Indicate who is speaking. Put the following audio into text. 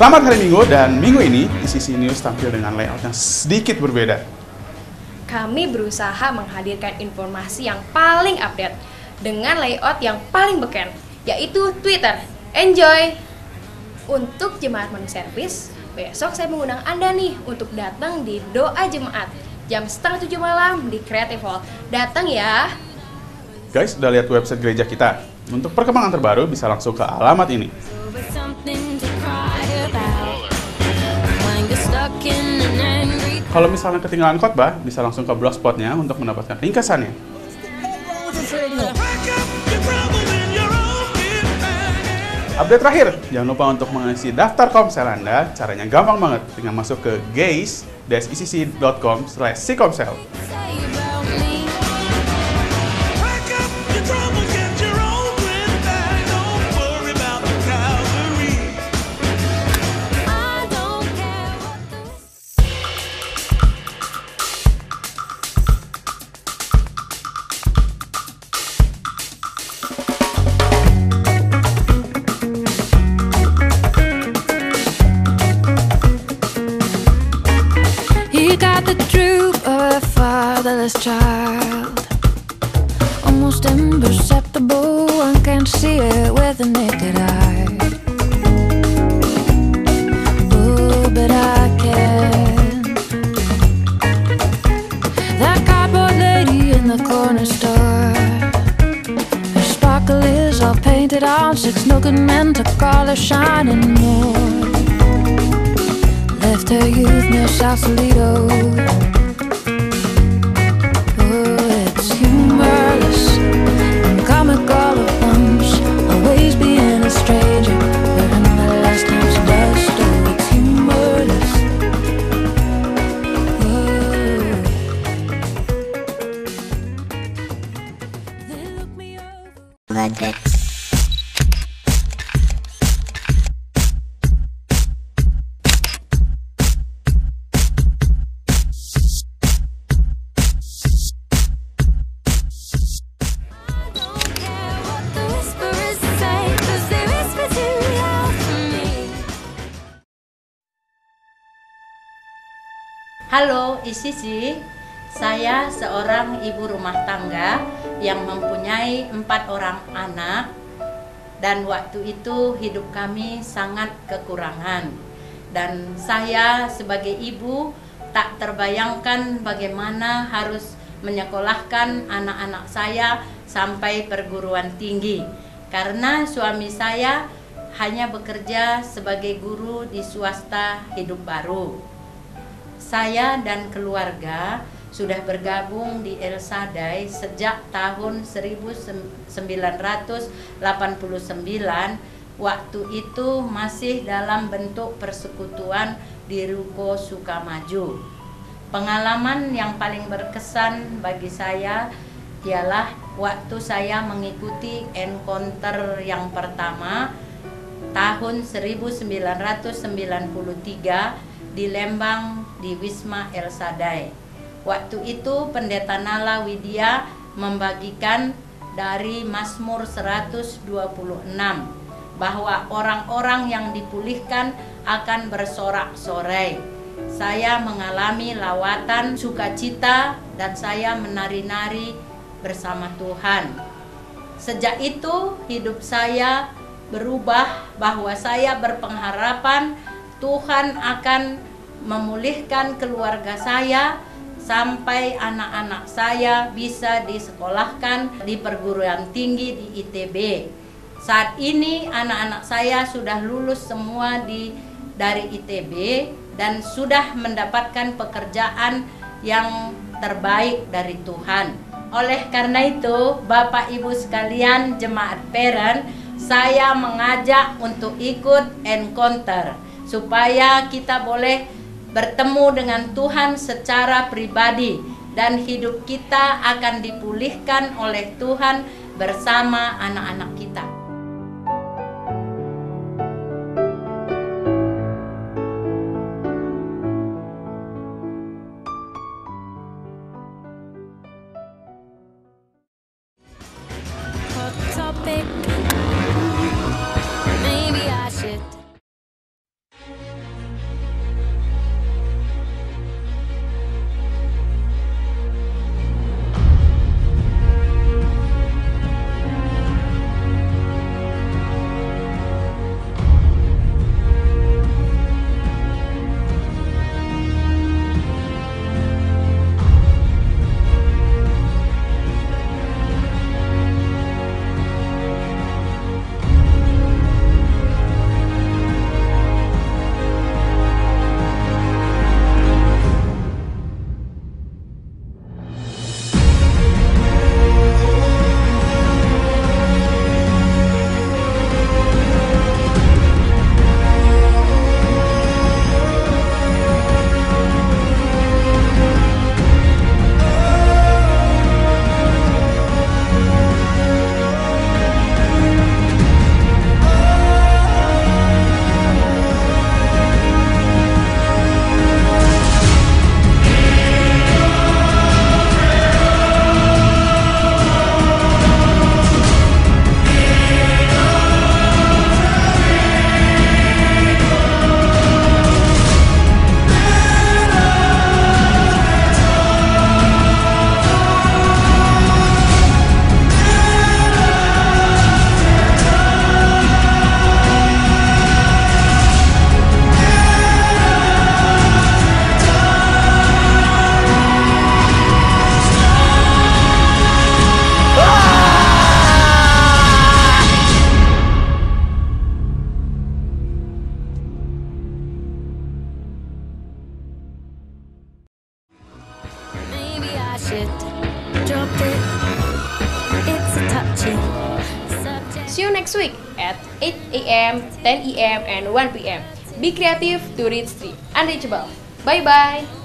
Speaker 1: Selamat hari Minggu dan minggu ini ICC News tampil dengan layout yang sedikit berbeda.
Speaker 2: Kami berusaha menghadirkan informasi yang paling update dengan layout yang paling beken, yaitu Twitter. Enjoy! Untuk jemaat menu service, besok saya mengundang Anda nih untuk datang di doa jemaat jam setengah tujuh malam di Creative Hall. Datang ya!
Speaker 1: Guys, udah lihat website gereja kita? Untuk perkembangan terbaru bisa langsung ke alamat ini. Kalau misalnya ketinggalan khotbah, bisa langsung ke blogspotnya untuk mendapatkan ringkasannya. Update terakhir, jangan lupa untuk mengisi daftar komsel Anda. Caranya gampang banget, tinggal masuk ke gaze-icc.com slash komsel.
Speaker 3: Fatherless child. Almost imperceptible, one can't see it with the naked eye. Oh, but I can. That cardboard lady in the corner store. Her sparkle is all painted on, six good men to call her shining more left her youth near Sausalito.
Speaker 4: Halo ICC, saya seorang ibu rumah tangga yang mempunyai empat orang anak dan waktu itu hidup kami sangat kekurangan. Dan saya sebagai ibu tak terbayangkan bagaimana harus menyekolahkan anak-anak saya sampai perguruan tinggi. Karena suami saya hanya bekerja sebagai guru di swasta hidup baru. Saya dan keluarga sudah bergabung di El Sadai sejak tahun 1989. Waktu itu masih dalam bentuk persekutuan di Ruko Sukamaju. Pengalaman yang paling berkesan bagi saya ialah waktu saya mengikuti encounter yang pertama tahun 1993 di Lembang di Wisma El Sadai. Waktu itu Pendeta Nala Widya membagikan dari Mazmur 126 bahwa orang-orang yang dipulihkan akan bersorak-sorai. Saya mengalami lawatan sukacita dan saya menari-nari bersama Tuhan. Sejak itu hidup saya berubah bahwa saya berpengharapan Tuhan akan memulihkan keluarga saya sampai anak-anak saya bisa disekolahkan di perguruan tinggi di ITB. Saat ini anak-anak saya sudah lulus semua di dari ITB dan sudah mendapatkan pekerjaan yang terbaik dari Tuhan. Oleh karena itu, Bapak Ibu sekalian jemaat Peren, saya mengajak untuk ikut encounter supaya kita boleh bertemu dengan Tuhan secara pribadi dan hidup kita akan dipulihkan oleh Tuhan bersama anak-anak kita.
Speaker 3: See you next week
Speaker 2: at 8 a.m., 10 a.m., and 1 p.m. Be creative to reach the Unreachable. Bye-bye.